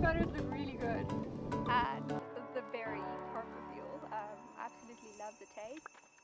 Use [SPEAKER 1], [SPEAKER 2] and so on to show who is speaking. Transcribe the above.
[SPEAKER 1] Better than love the taste.